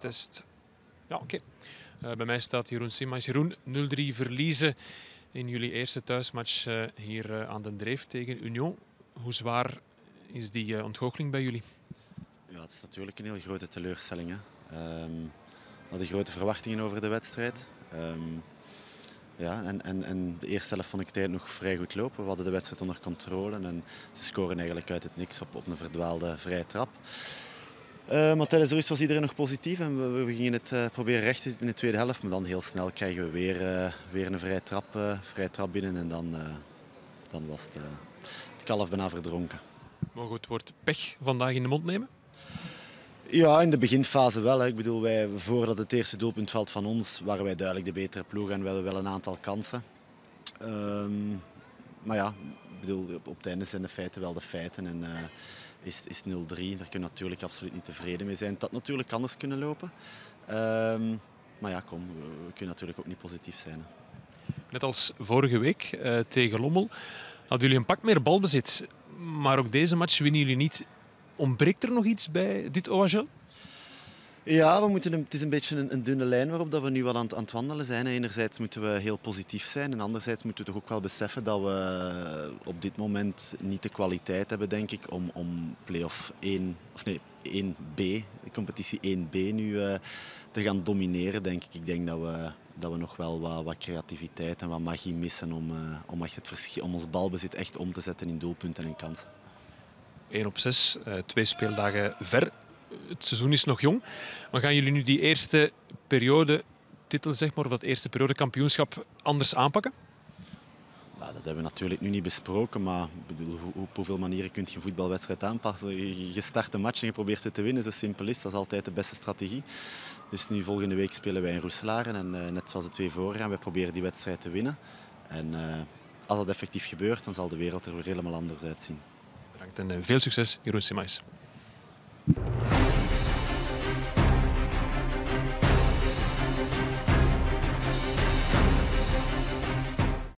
Test. Ja, oké. Eh, bij mij staat Jeroen Simans. Jeroen, 0-3 verliezen in jullie eerste thuismatch eh, hier eh, aan de Dreef tegen Union. Hoe zwaar is die ontgoocheling bij jullie? Ja, het is natuurlijk een heel grote teleurstelling. Hè. Ehm, we hadden grote verwachtingen over de wedstrijd. Ehm, ja, en, en, en de eerste helft vond ik tijd nog vrij goed lopen. We hadden de wedstrijd onder controle en ze scoren eigenlijk uit het niks op, op een verdwaalde vrije trap. Uh, maar tijdens de rust was iedereen nog positief en we, we gingen het uh, proberen recht in de tweede helft. Maar dan heel snel krijgen we weer, uh, weer een vrije trap, vrije trap binnen en dan, dan was het, het kalf bijna verdronken. Mogen we het woord pech vandaag in de mond nemen? Ja, in de beginfase wel. Hè. Ik bedoel, wij, voordat het eerste doelpunt valt van ons, waren wij duidelijk de betere ploeg en we hadden wel een aantal kansen. Um, maar ja, bedoel, op het einde zijn de feiten wel de feiten. En, is, is 0-3. Daar kunnen we natuurlijk absoluut niet tevreden mee zijn. Had natuurlijk anders kunnen lopen. Um, maar ja, kom, we kunnen natuurlijk ook niet positief zijn. Hè. Net als vorige week uh, tegen Lommel hadden jullie een pak meer balbezit. Maar ook deze match winnen jullie niet. Ontbreekt er nog iets bij dit OHL? Ja, we moeten het is een beetje een, een, dunne lijn waarop dat we nu wel aan, aan het wandelen zijn. Enerzijds moeten we heel positief zijn en anderzijds moeten we toch ook wel beseffen dat we op dit moment niet de kwaliteit hebben, denk ik, om, om play-off 1, of nee, 1B, de competitie 1B nu uh, te gaan domineren, denk ik. Ik denk dat we, dat we nog wel wat, wat creativiteit en wat magie missen om, uh, om, echt het om ons balbezit echt om te zetten in doelpunten en kansen. 1 op 6, uh, twee speeldagen ver het seizoen is nog jong. Maar gaan jullie nu die eerste periode titel, zeg maar, of dat eerste periode kampioenschap anders aanpakken? Nou, dat hebben we natuurlijk nu niet besproken, maar bedoel, op hoeveel manieren kun je een voetbalwedstrijd aanpassen? Je start een match en je probeert ze te winnen, zo simpel is. Dat is altijd de beste strategie. Dus nu volgende week spelen wij in Roeselare en uh, net zoals de twee voorgaan, wij proberen die wedstrijd te winnen. En uh, als dat effectief gebeurt, dan zal de wereld er weer helemaal anders uitzien. Bedankt en veel succes, Jeroen Simais.